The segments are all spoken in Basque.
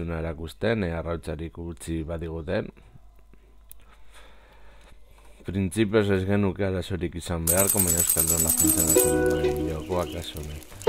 gaitasuna erakusten, eh, ea rautzarik utzi badiguten. Printzipioz ez genuke arazorik izan behar, komen euskaldona funtzen azori bai joko akasunetan.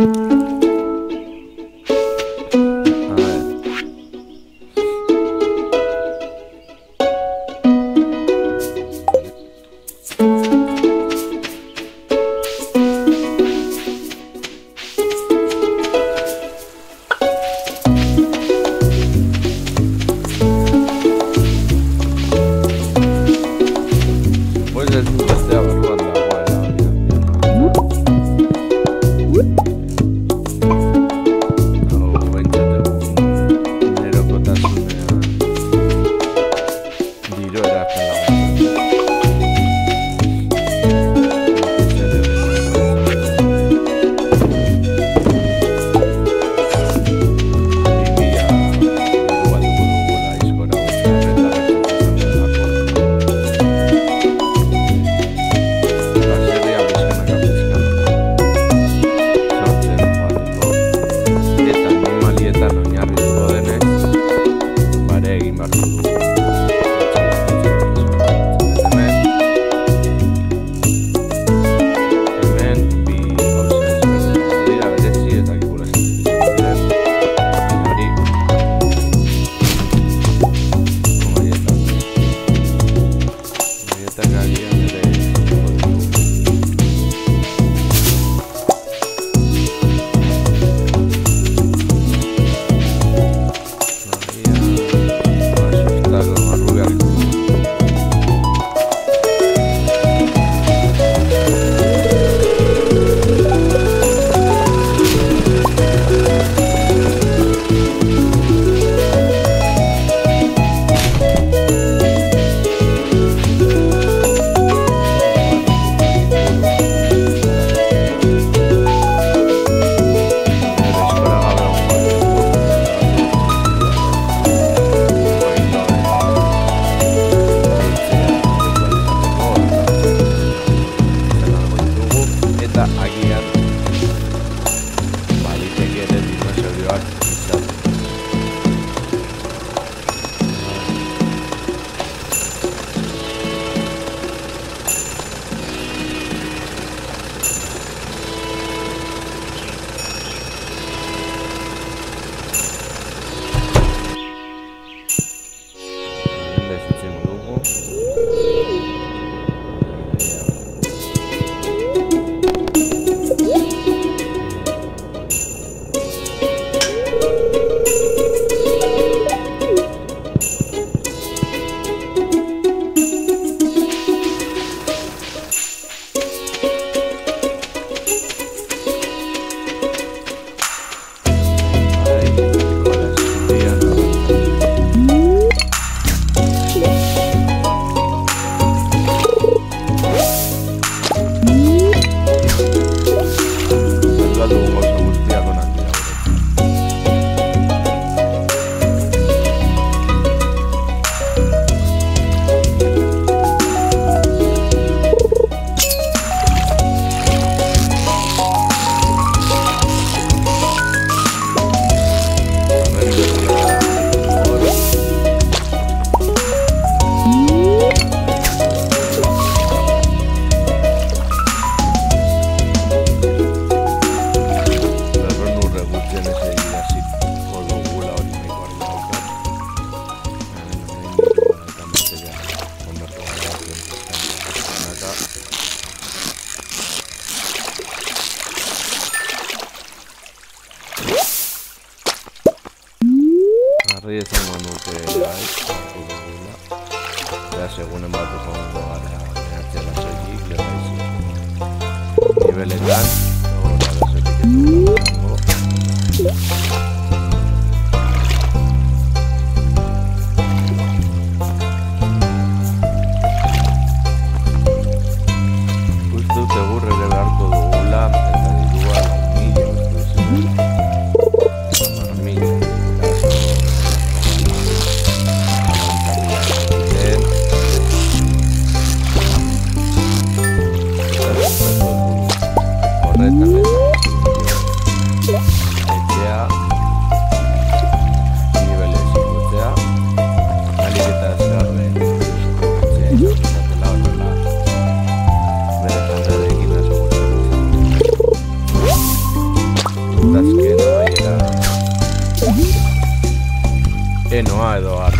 no ha ido a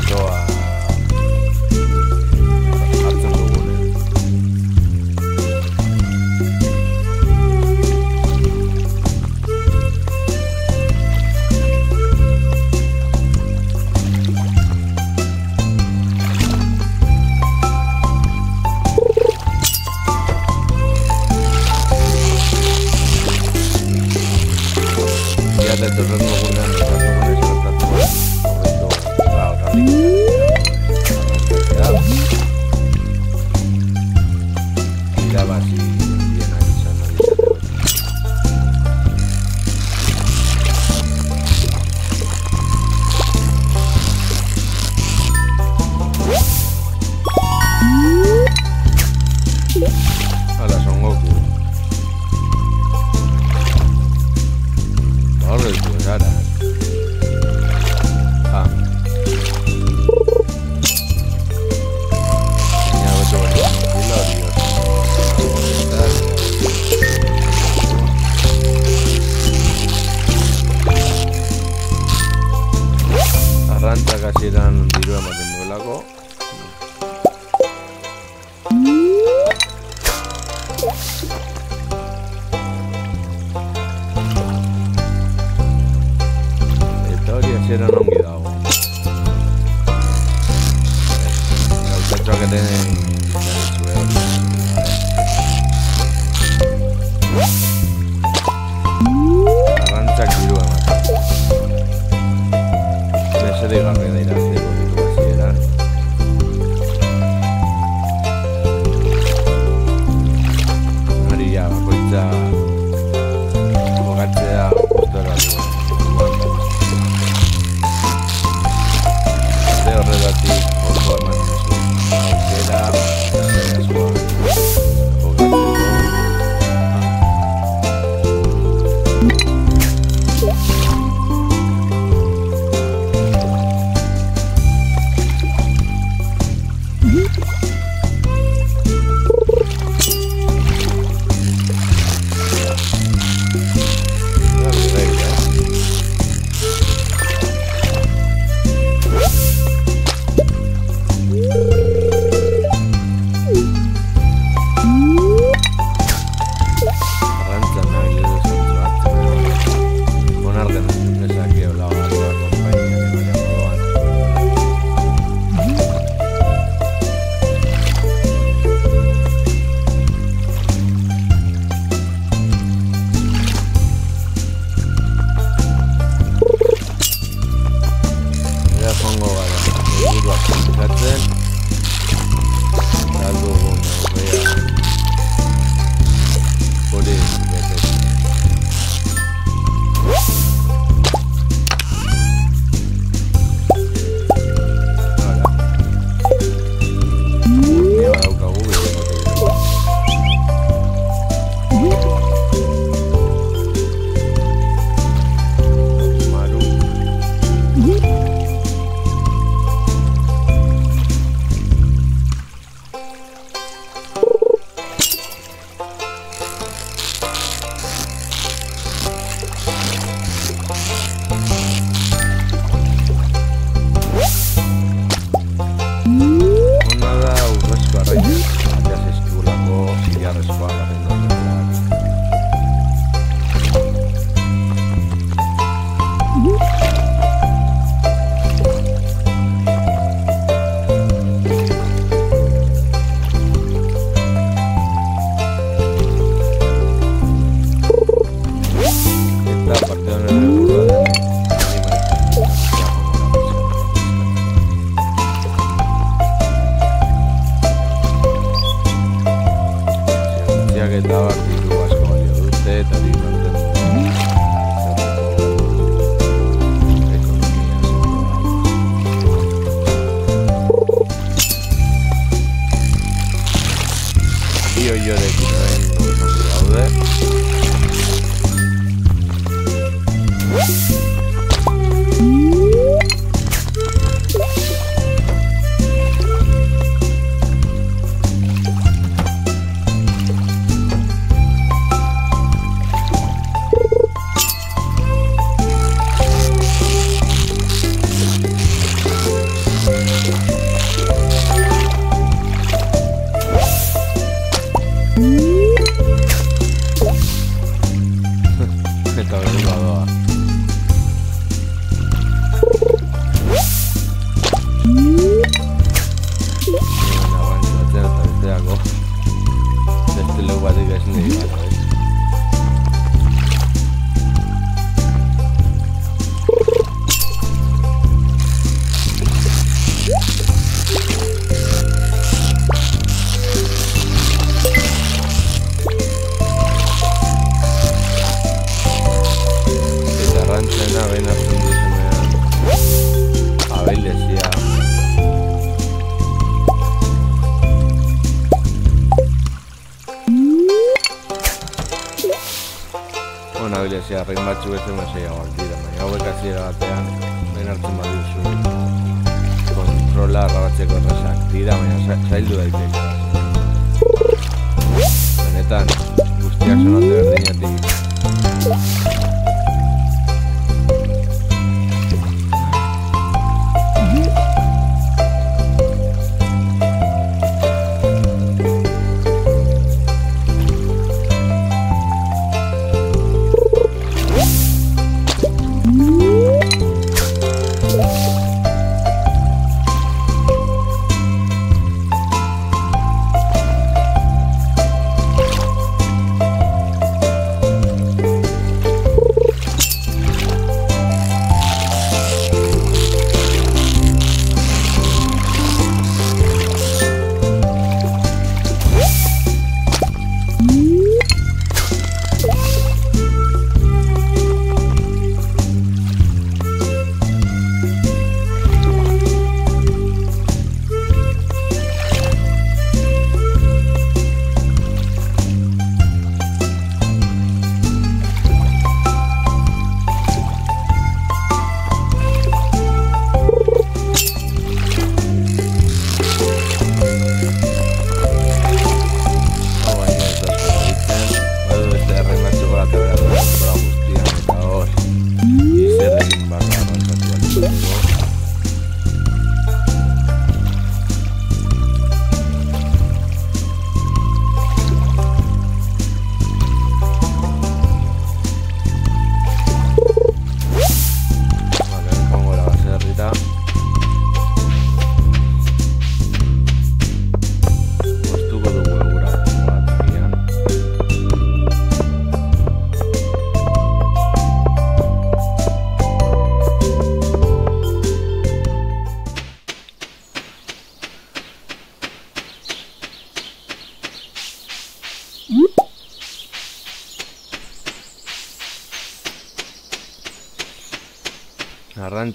就会这么飞哦。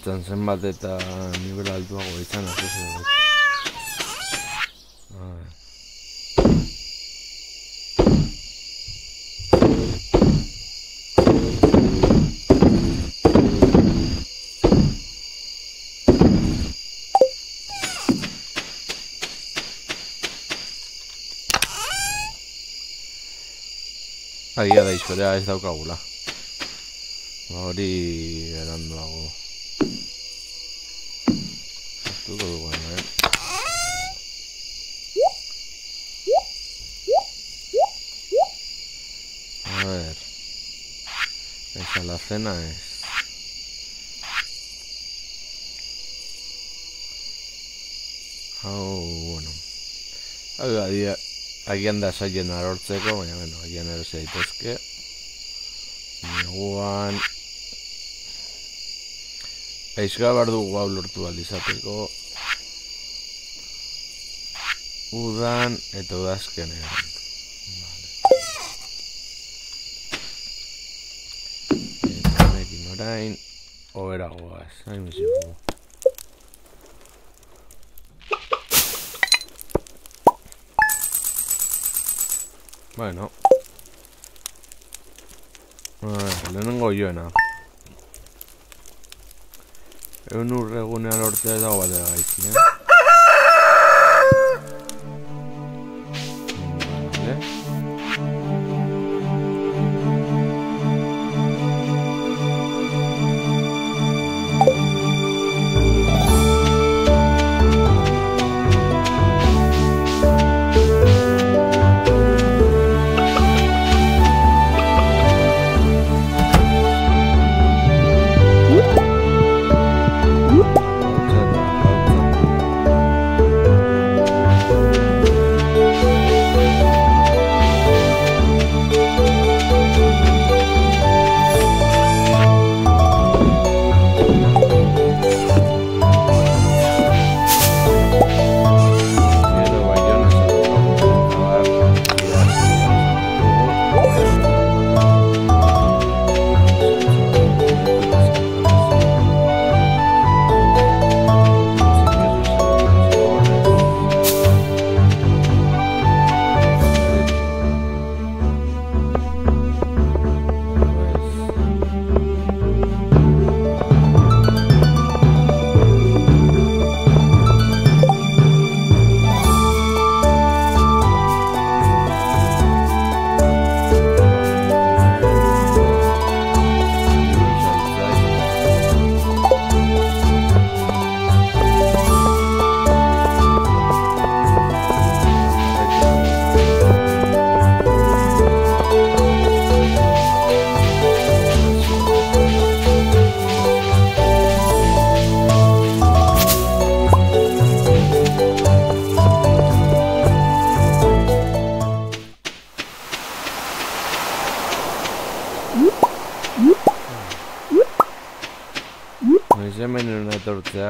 Arrantzan zenbat eta nivel altuago izan ez dut. Agia da historia ez daukagula. Hori eranduago. Sartuko dugu hemen. A ver. Cena es. Hau, bueno. Hau, adia, agian da saien arortzeko, baina, bueno, agian erosi daitezke. Neguan... Aizga behar dugu hau lortu alizateko. Udan eta udazkenean. Eta orain, ohera goaz, hain misigu. Bueno. Ah, lehenengo joena. Egun urregunean lortzea ez dago bat gaizki, eh?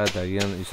Plata, guion y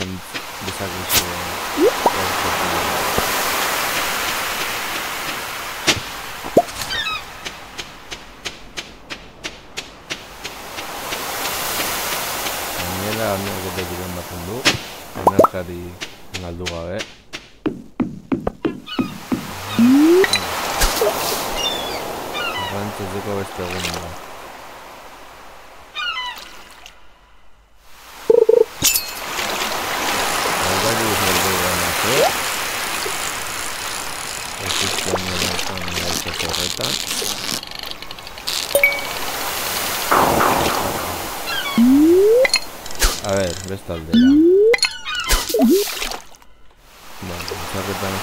Dobra, zaraz damy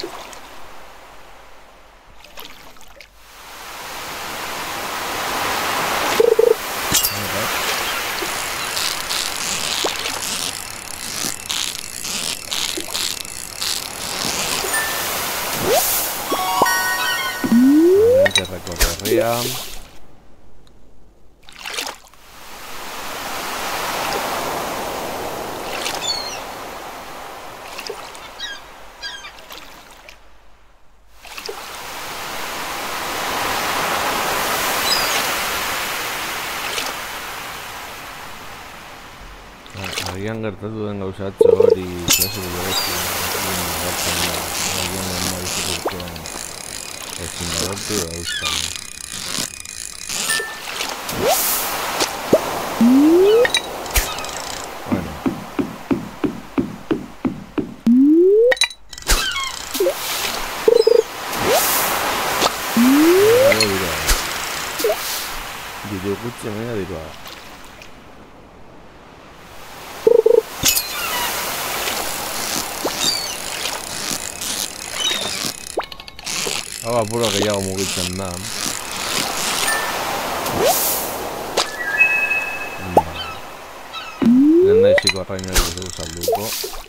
się 他都能搞下做的，确实有点厉害。他现在，他现在能搞下做的。einen Namen. Nenne ich sogar einmal so, saludo.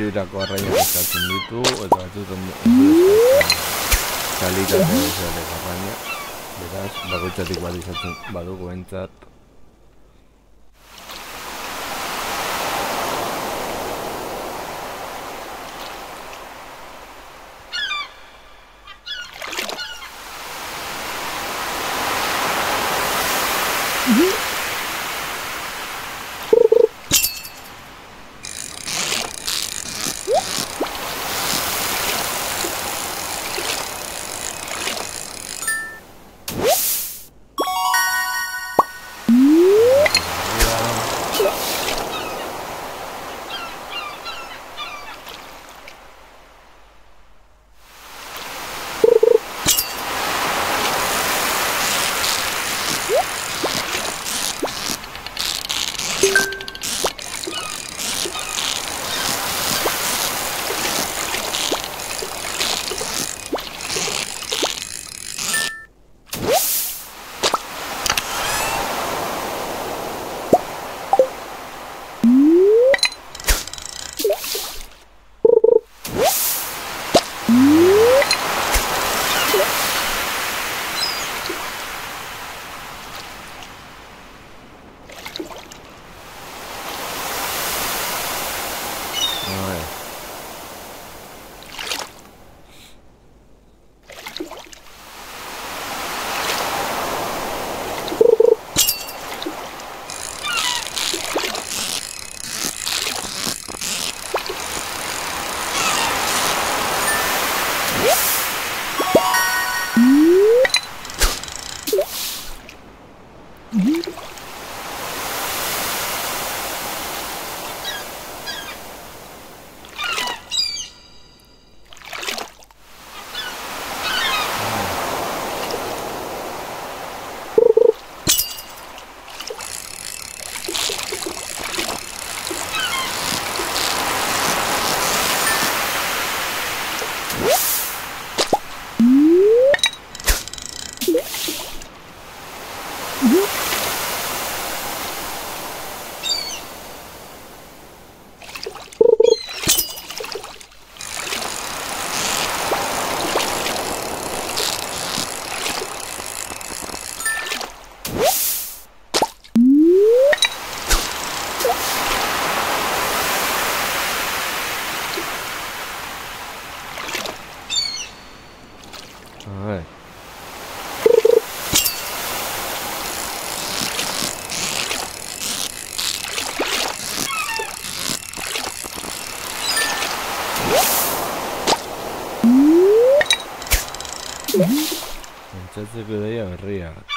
Zentro zibirako arrainak eskatzen ditu, eta ez dut ondo kalitate bezalek arraina. Beraz, bakoitzatik bat izatzen badugu entzat. Real.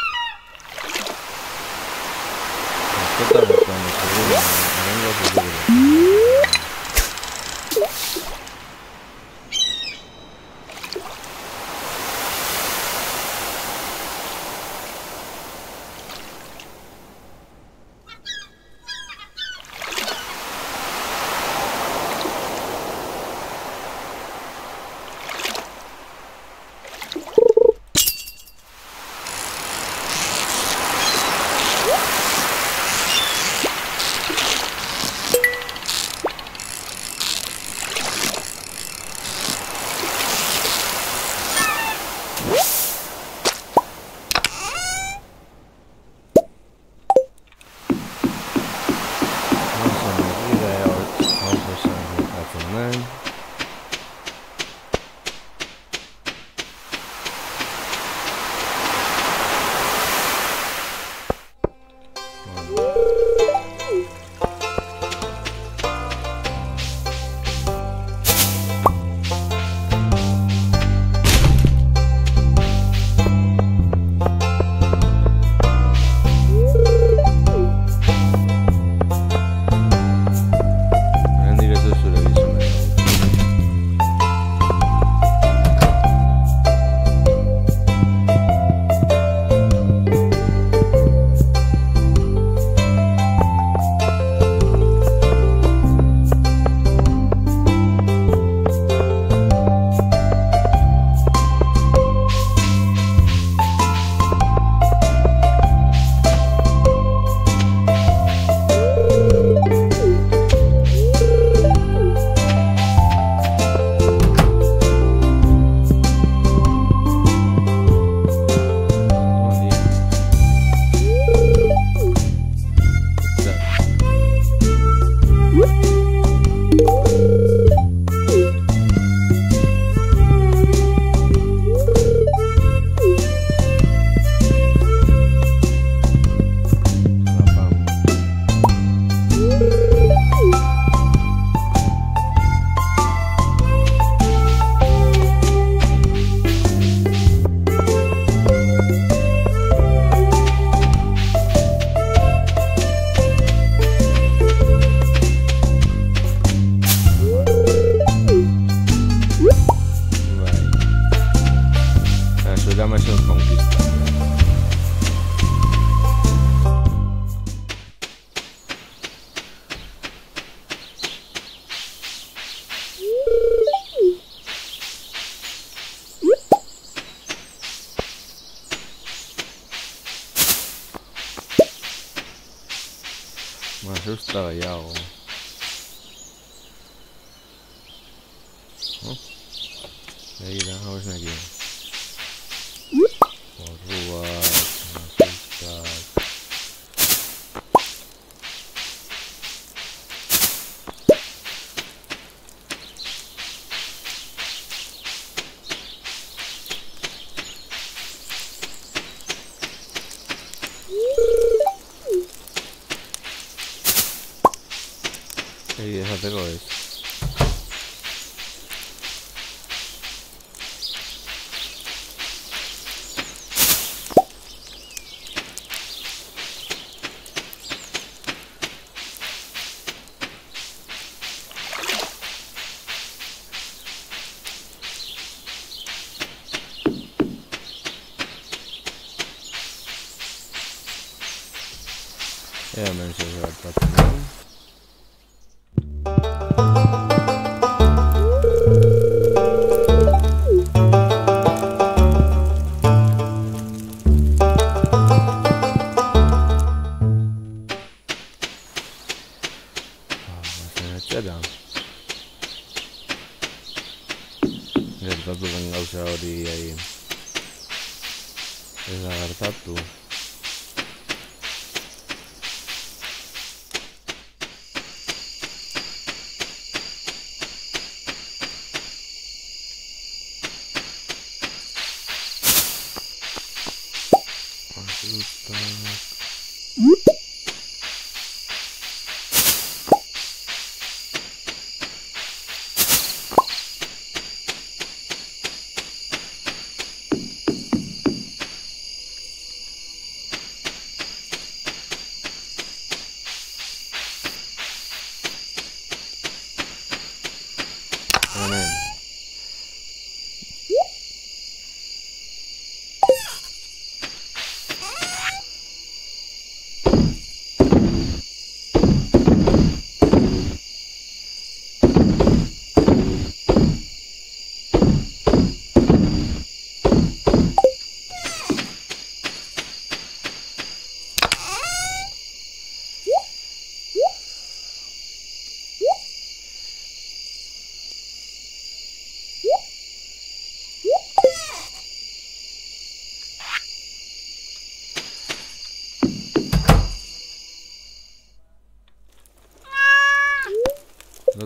的要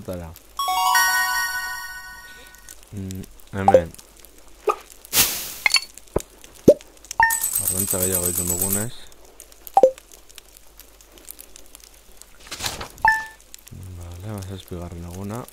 Notara. Mm, hemen. Arrantza gehiago ditu dugunez. Vale, mazazpigarren eguna.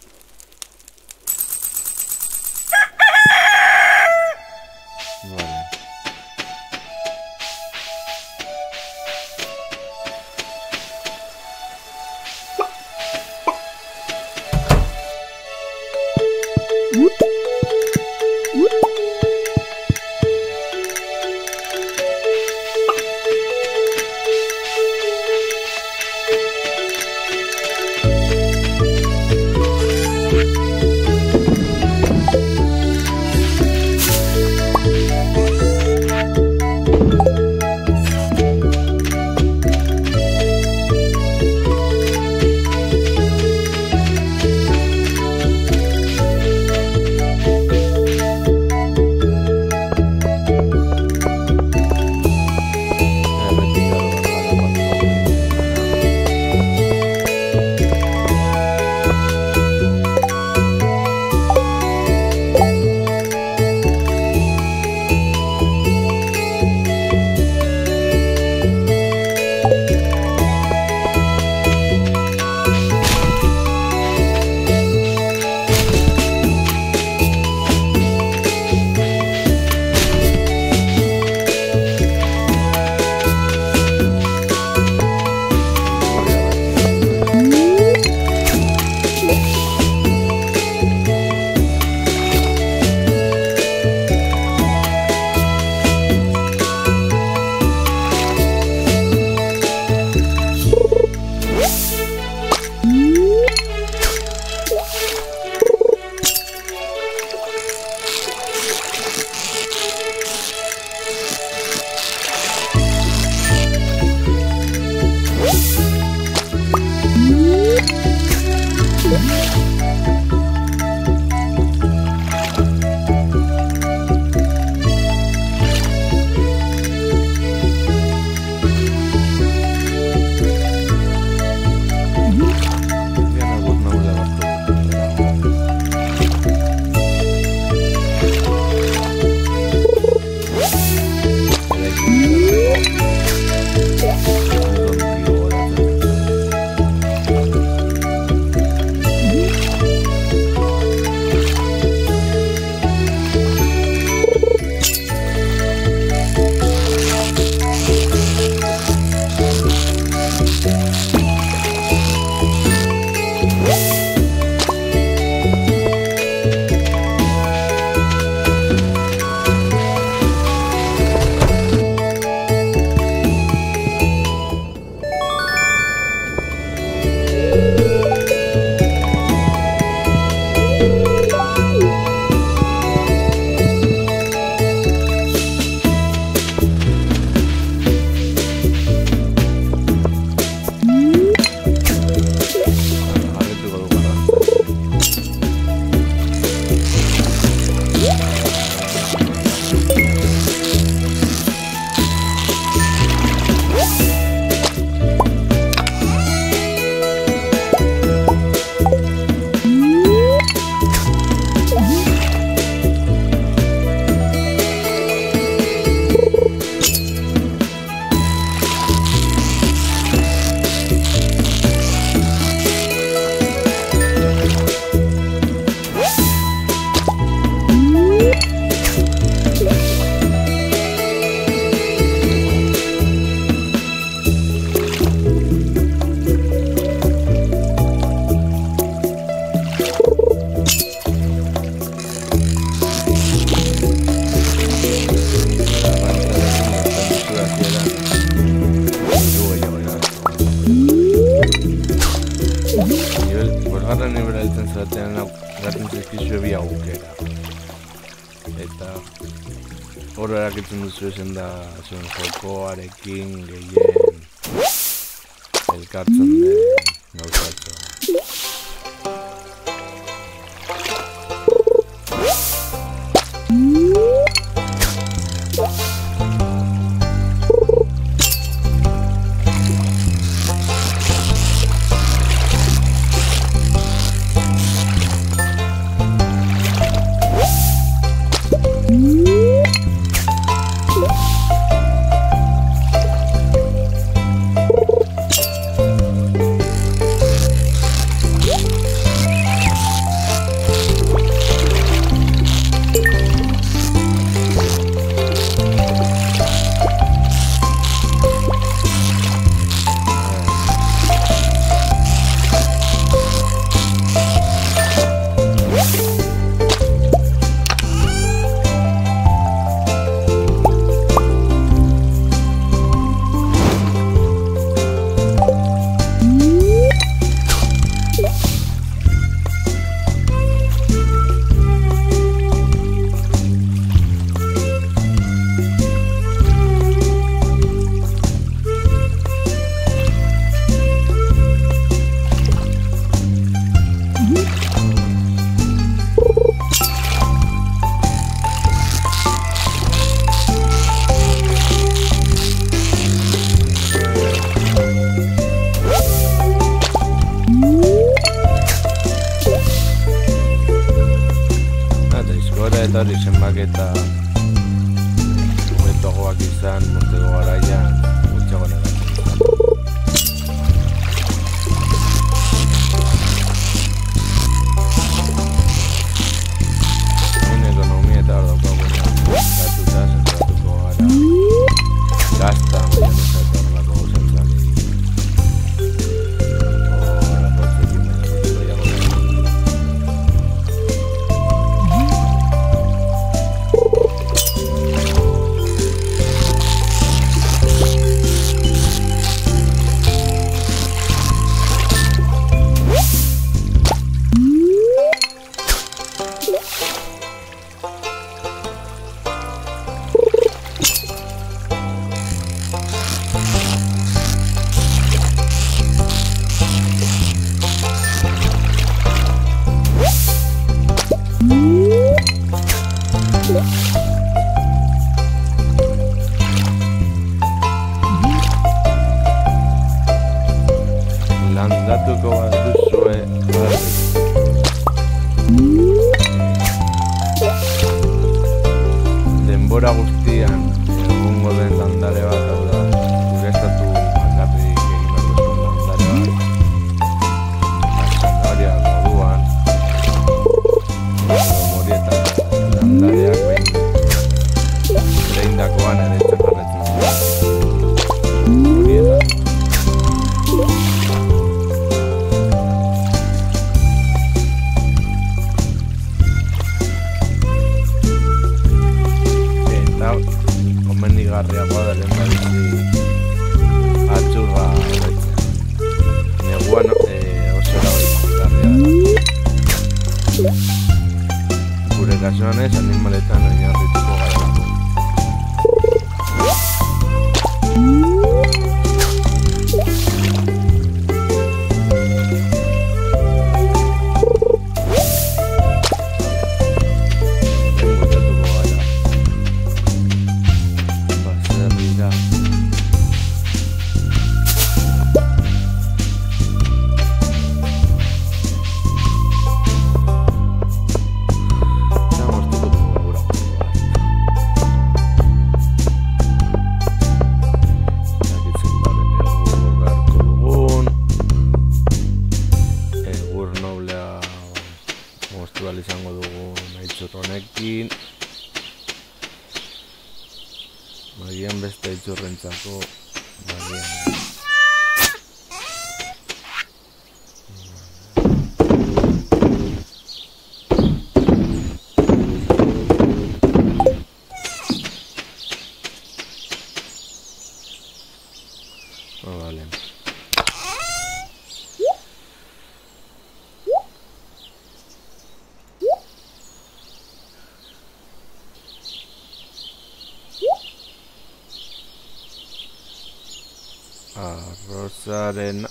A rosa arena.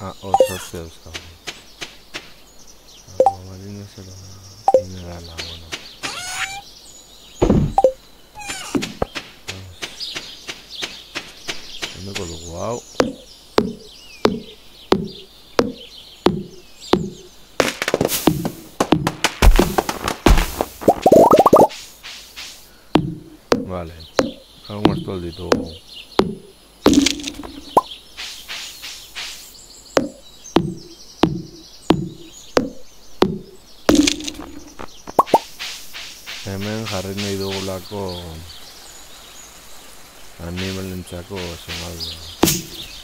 Ah, oh, a se. Agua marina no. Me coloco wow. Vale, hago un estoldito. Dugulako animalentzako zenaldea.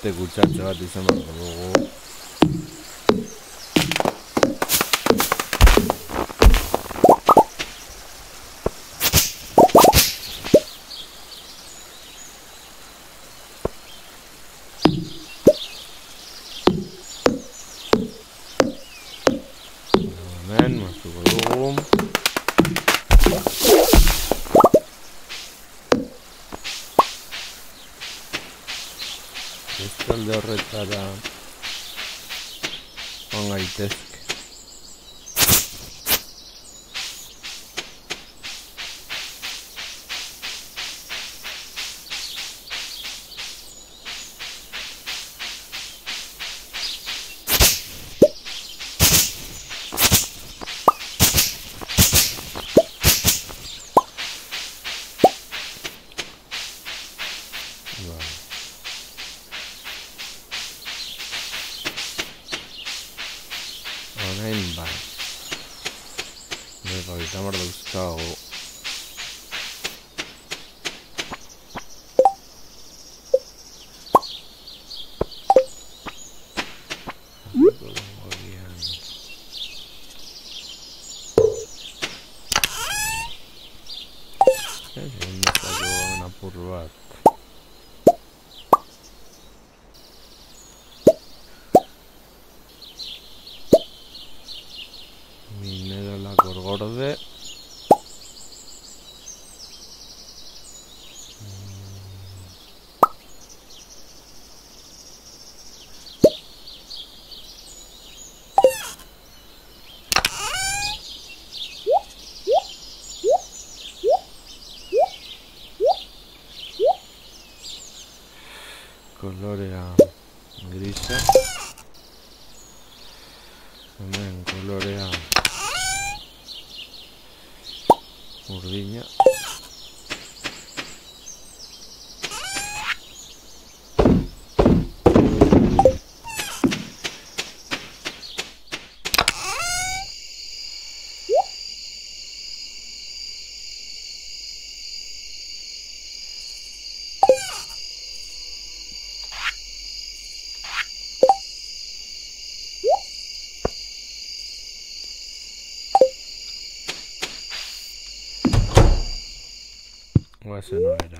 te gulceat ceva de semnul. Alde horretara joan gaitezke. わせの間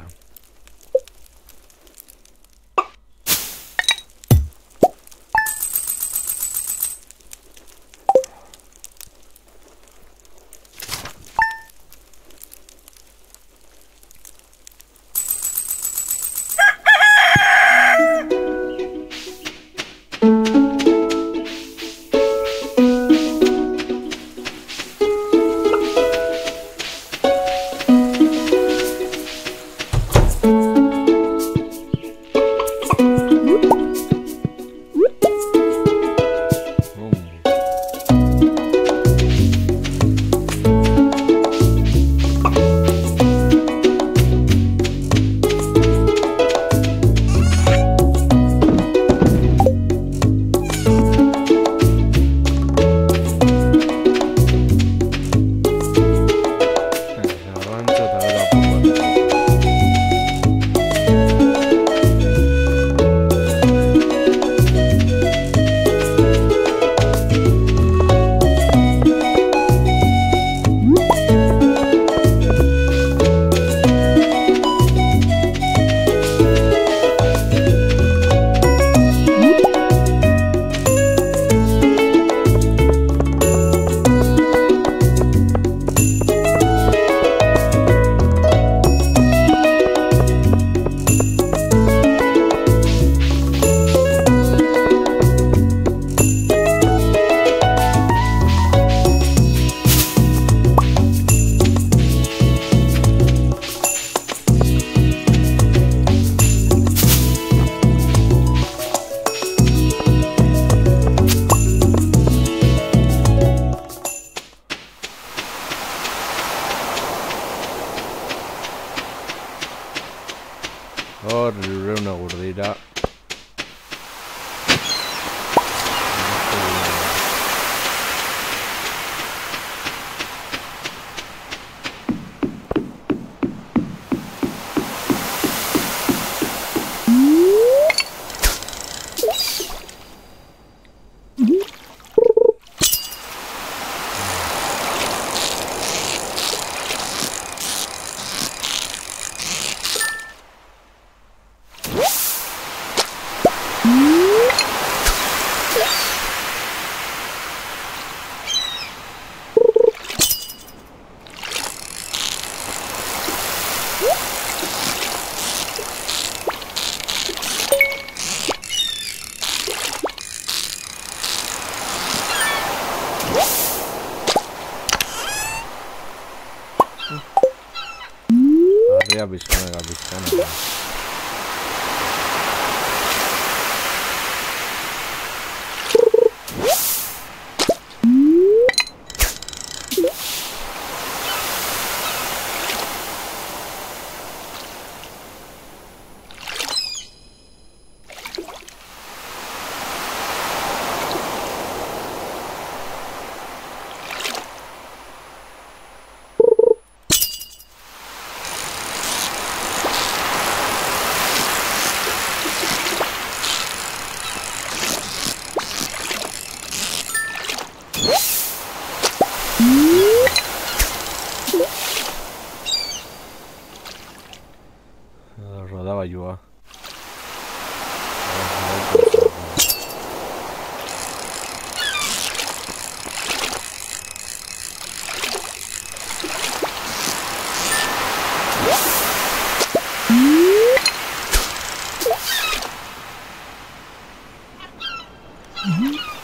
Uhum.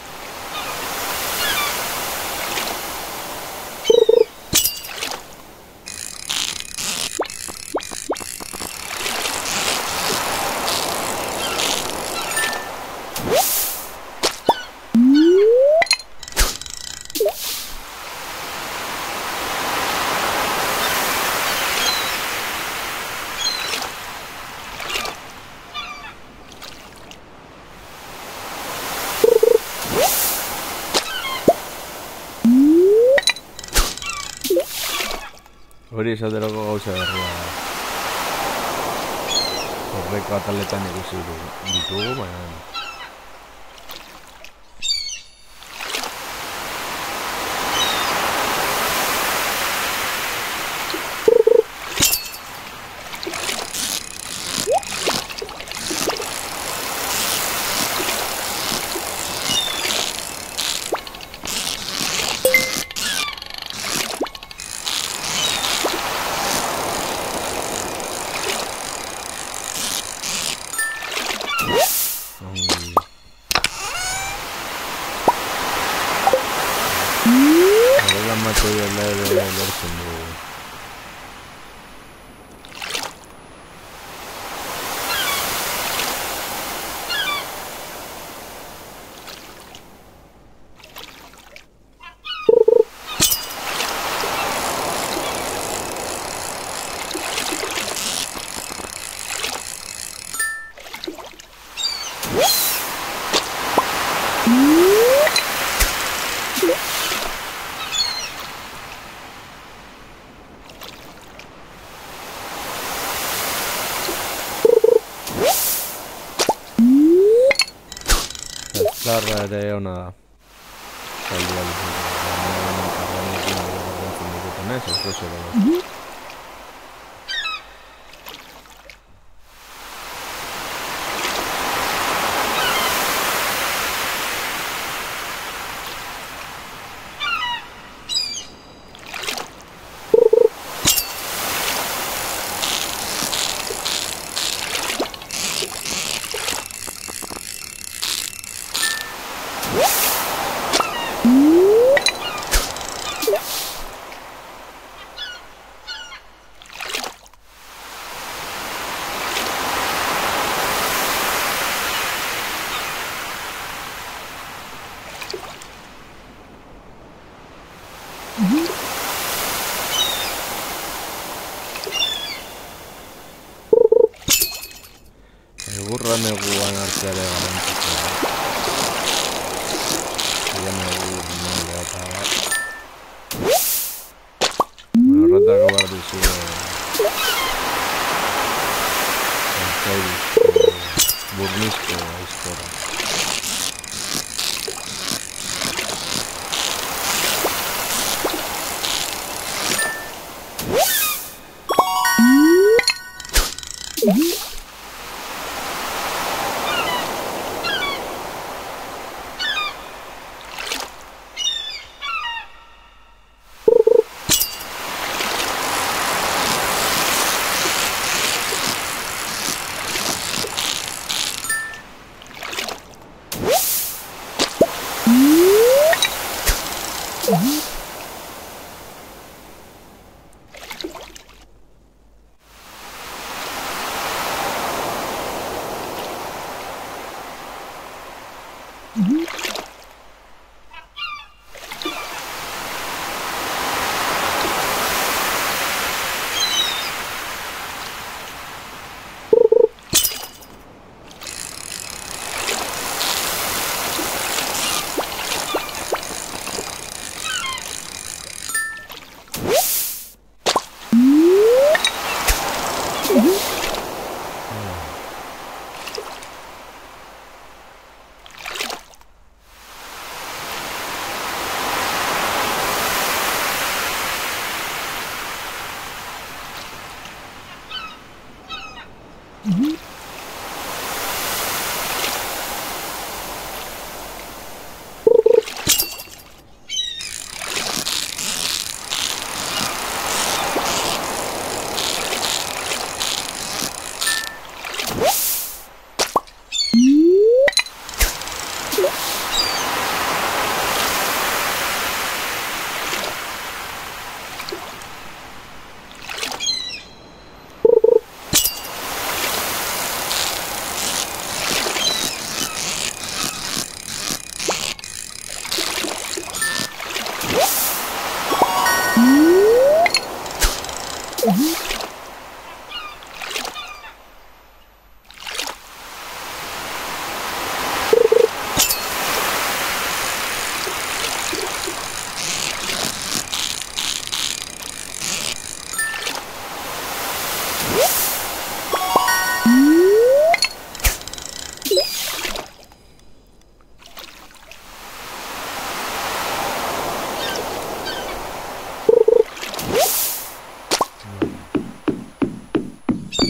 Channel. Tardaré o nada. ставить э, бурник э, из фора.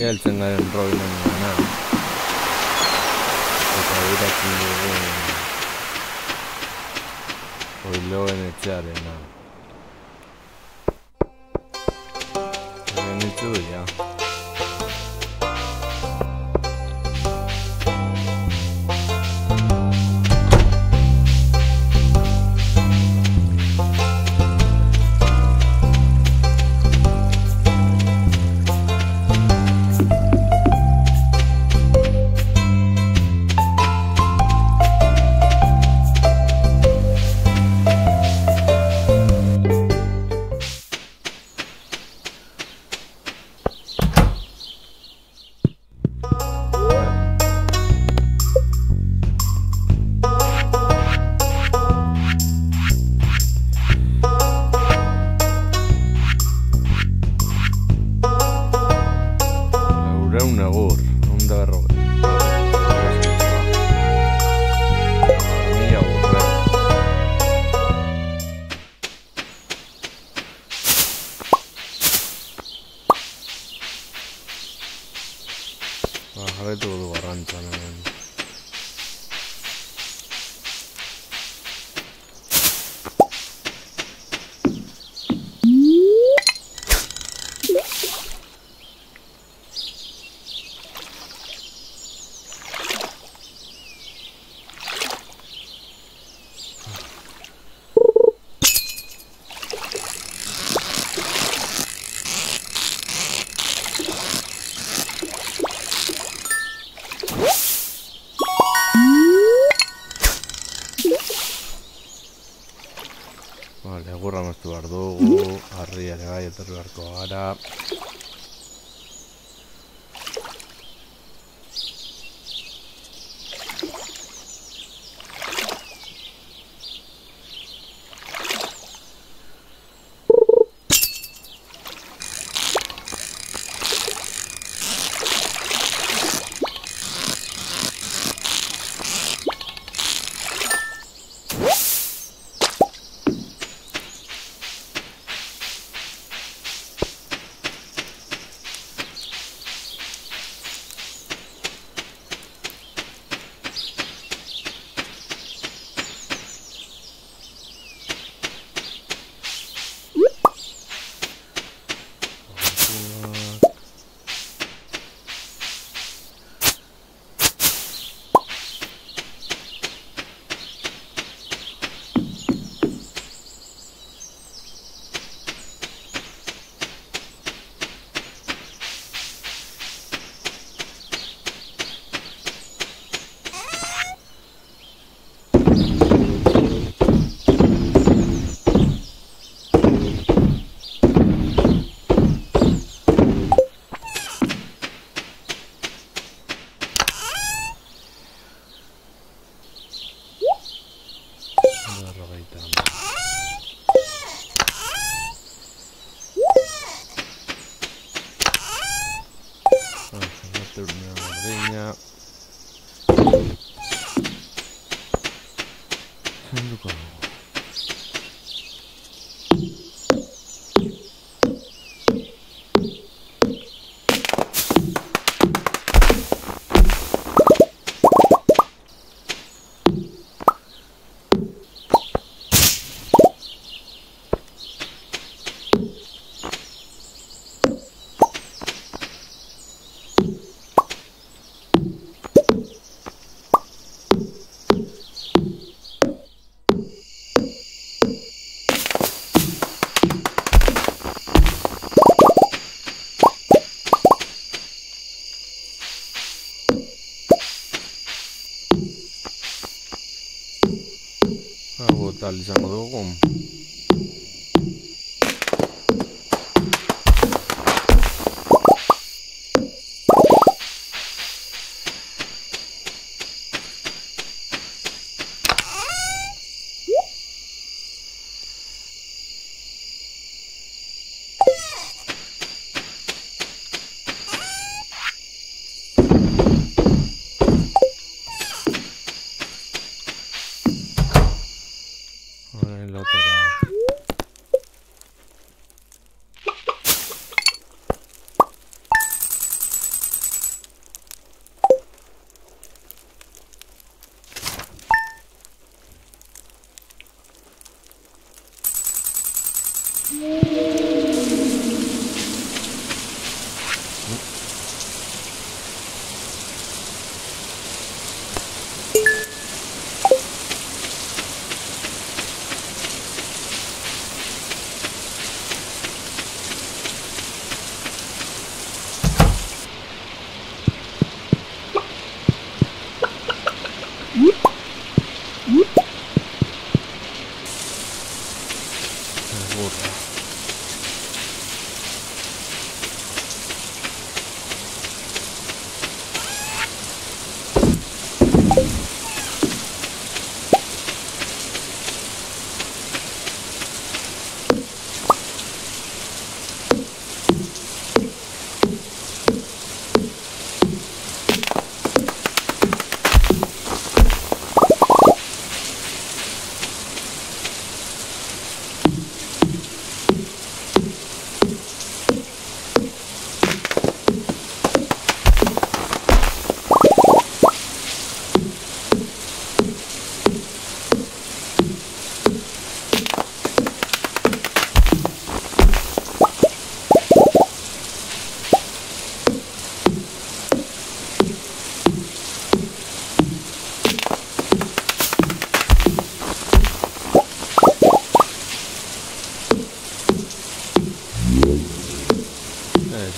Jelsen nel Royal Milano. Questa vita qui... Poi lo. んのかな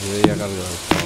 Yo ya cargado.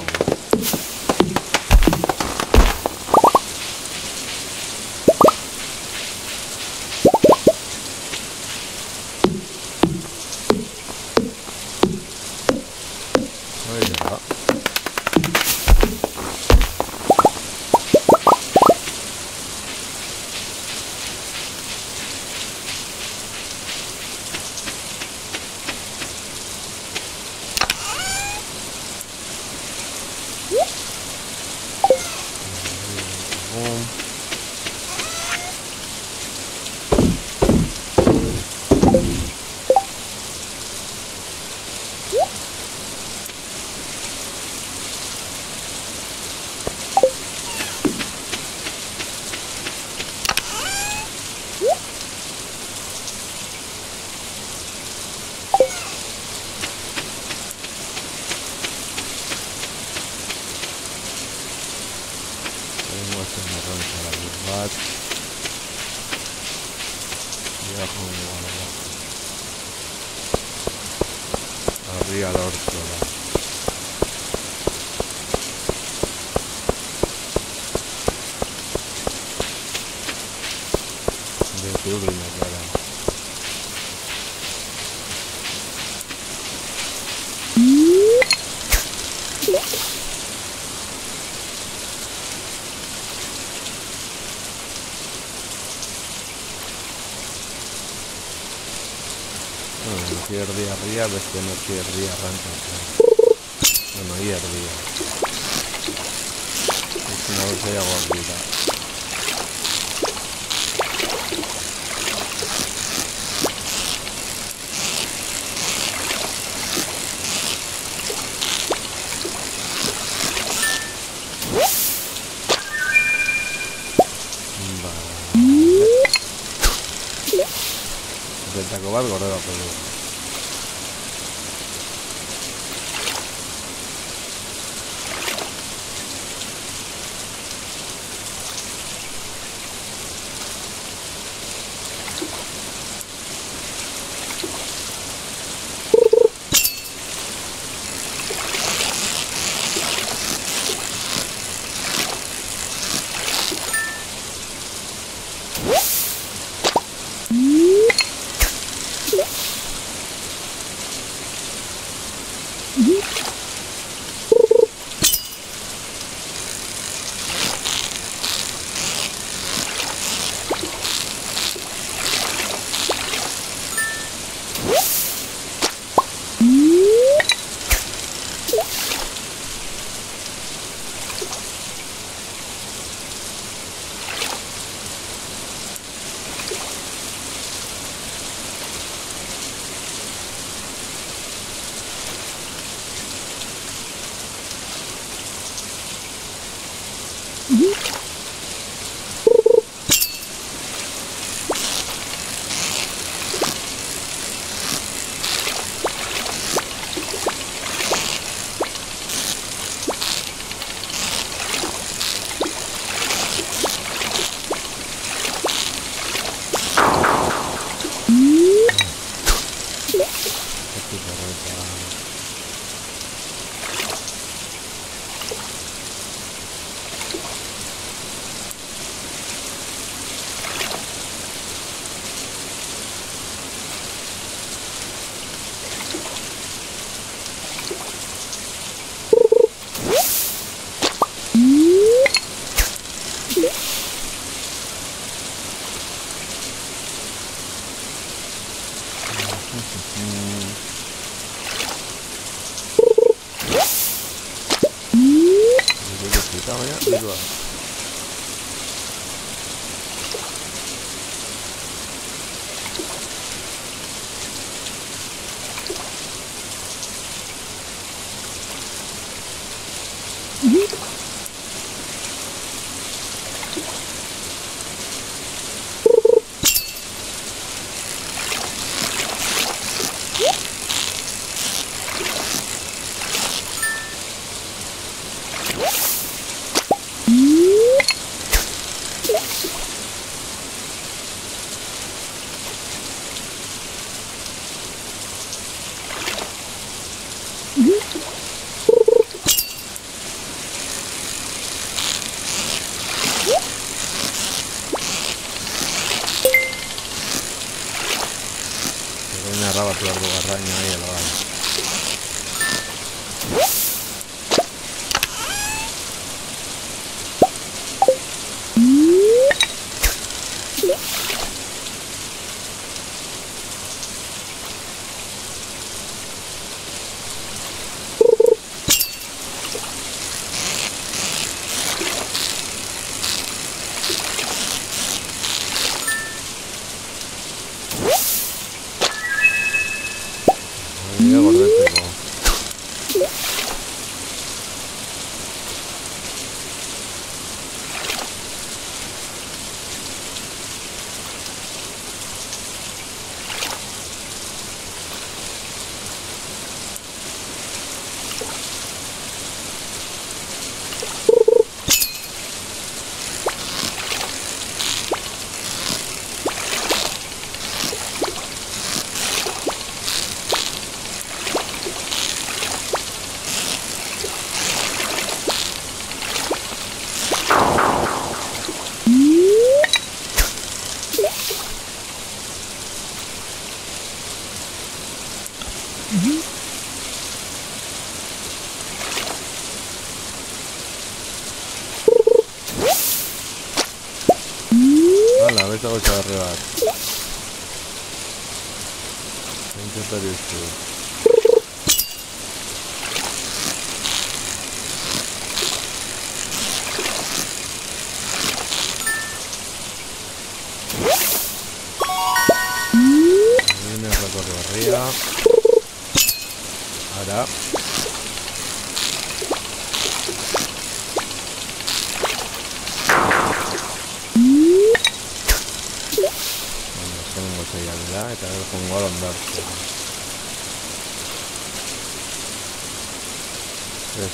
Ría Ría, bestia noche Ría Rancho.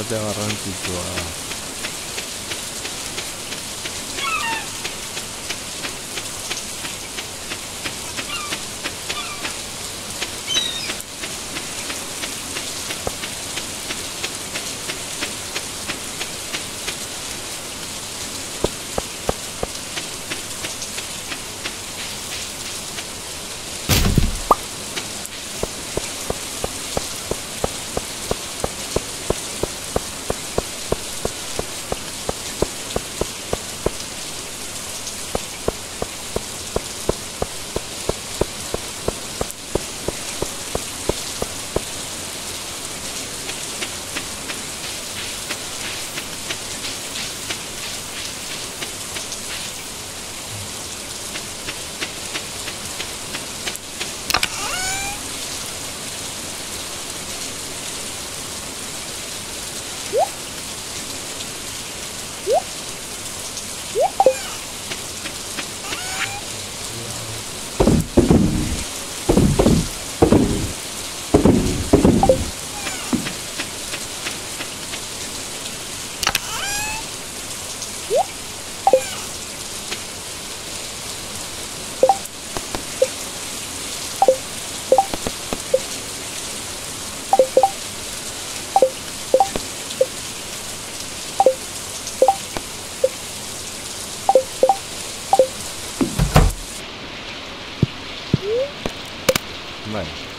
saja orang dijual Right.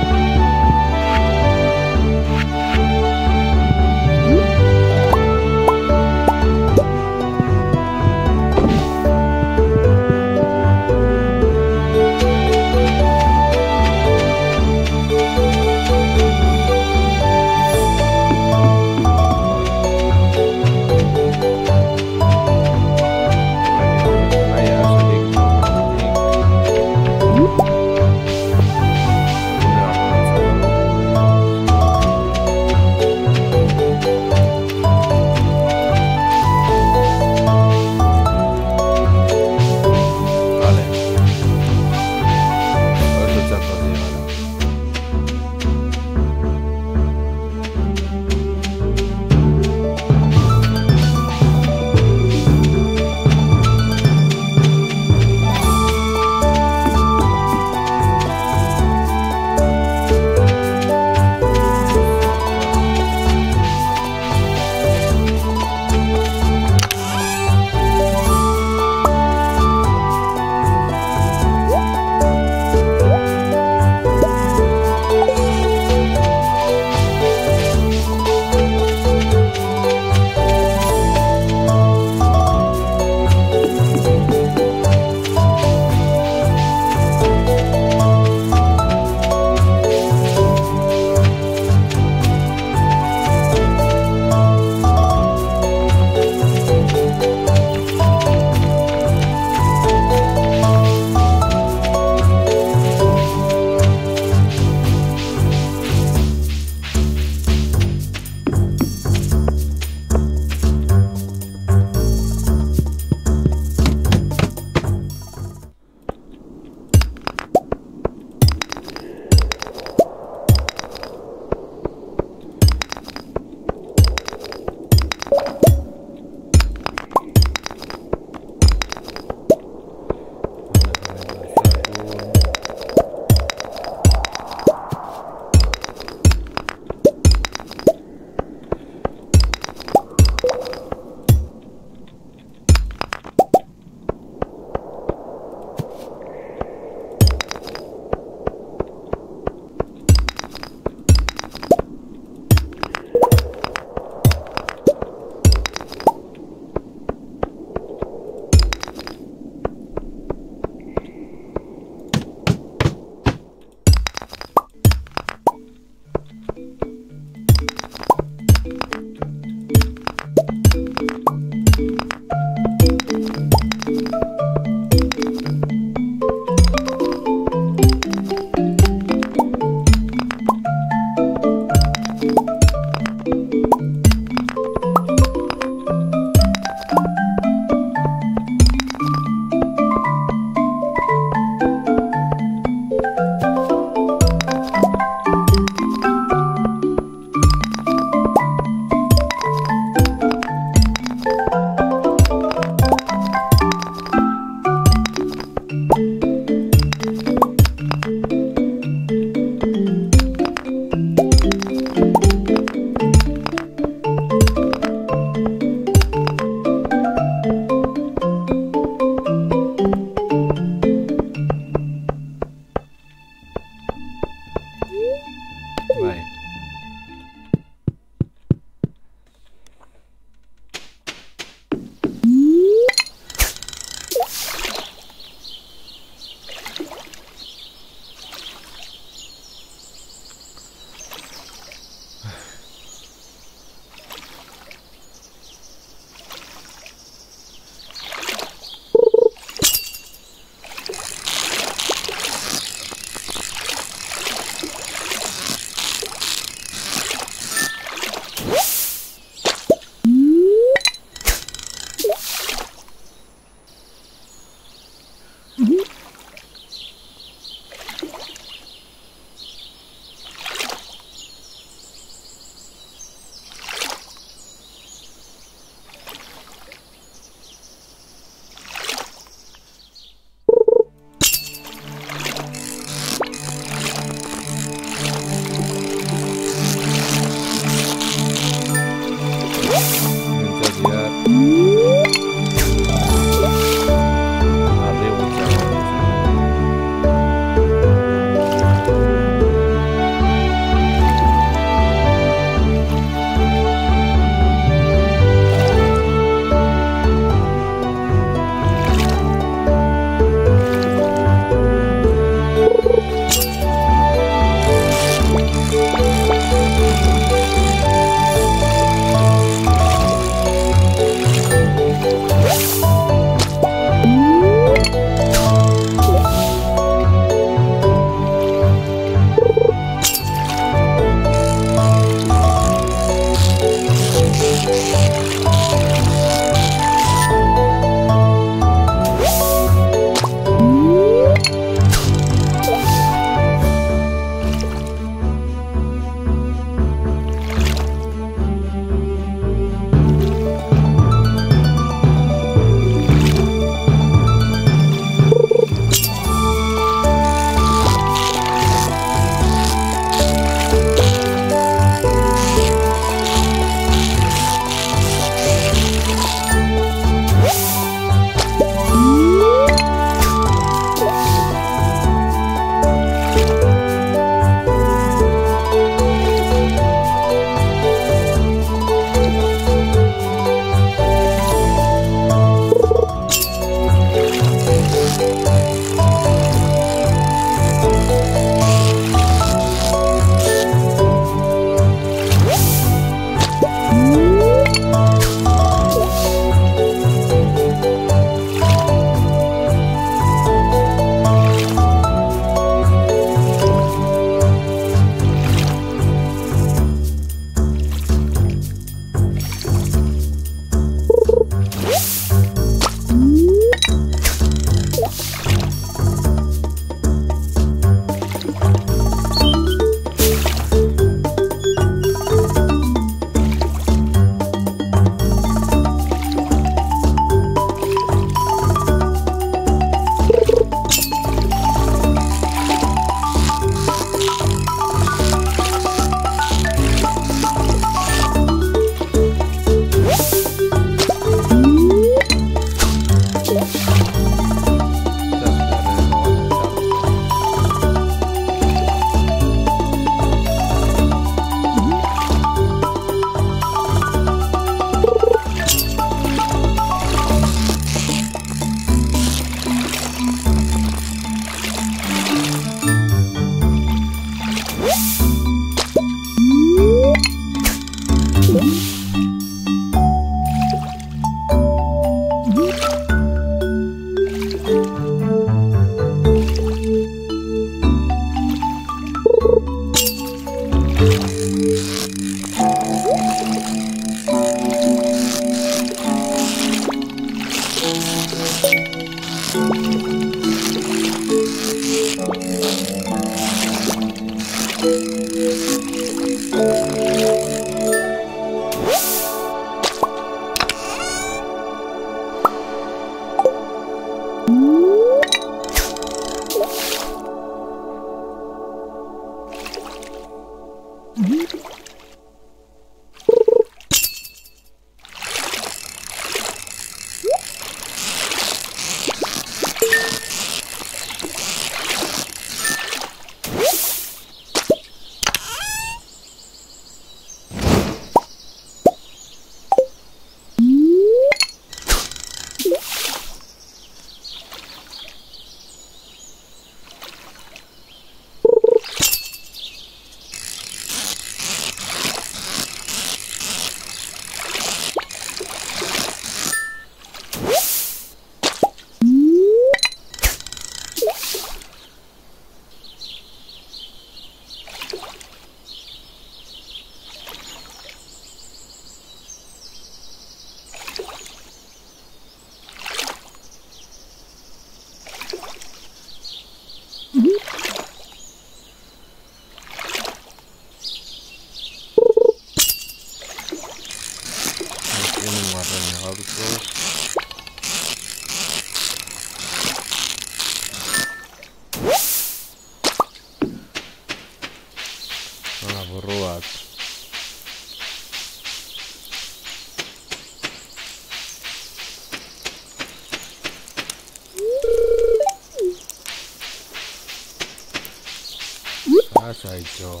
has hecho?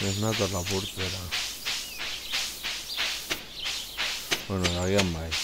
Es nata la púrpura. Bueno, la habían más.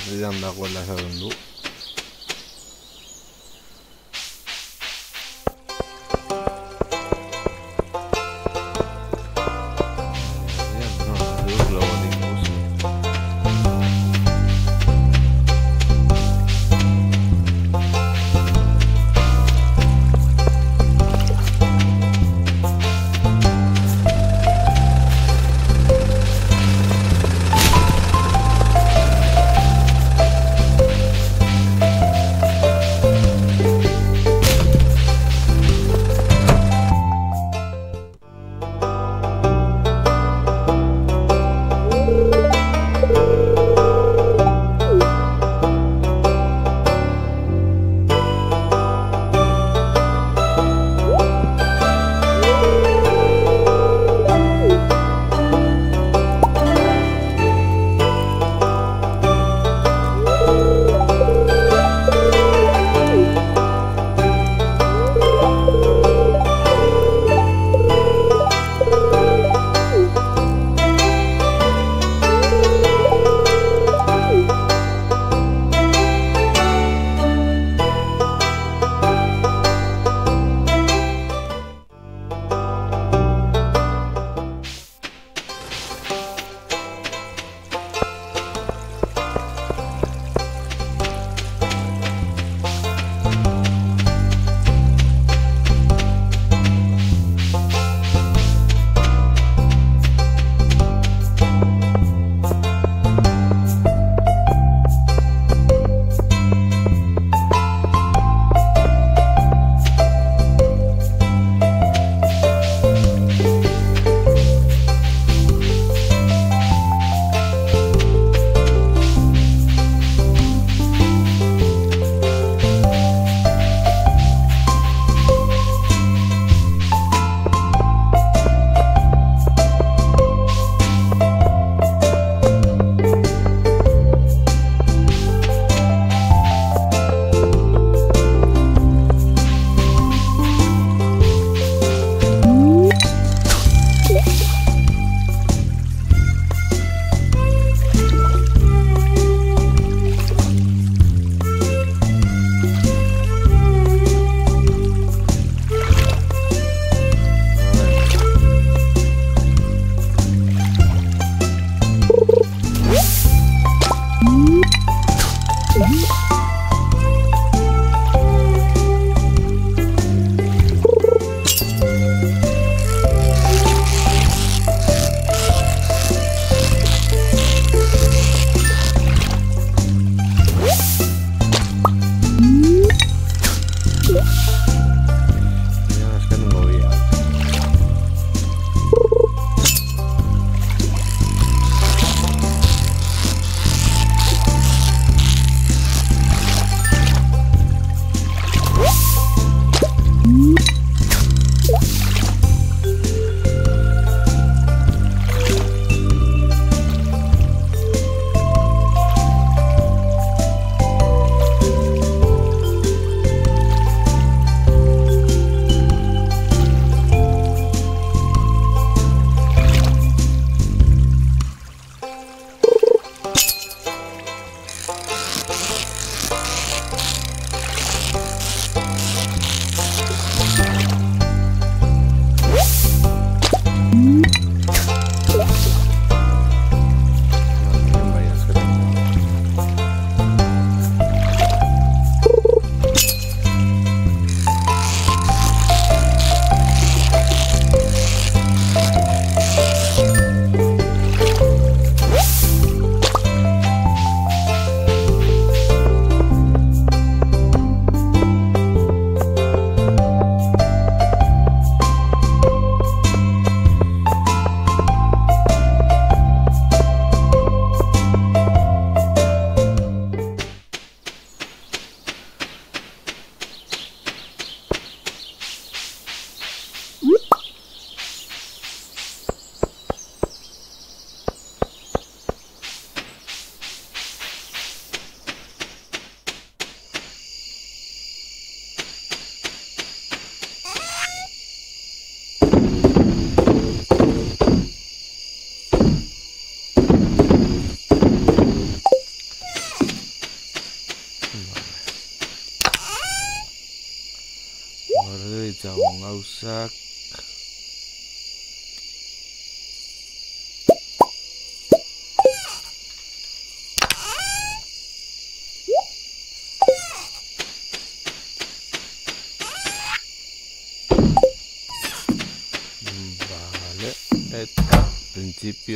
redan la relación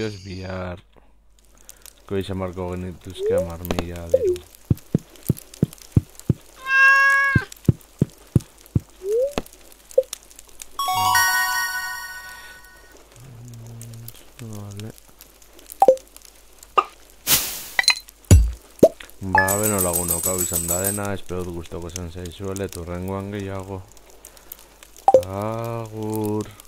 principios bihar Goiz amarko genituzke amar mila diru Vale Ba, beno lagunok hau izan da dena, espero dut guztoko zen zaizuele, turrengoan gehiago. Agur.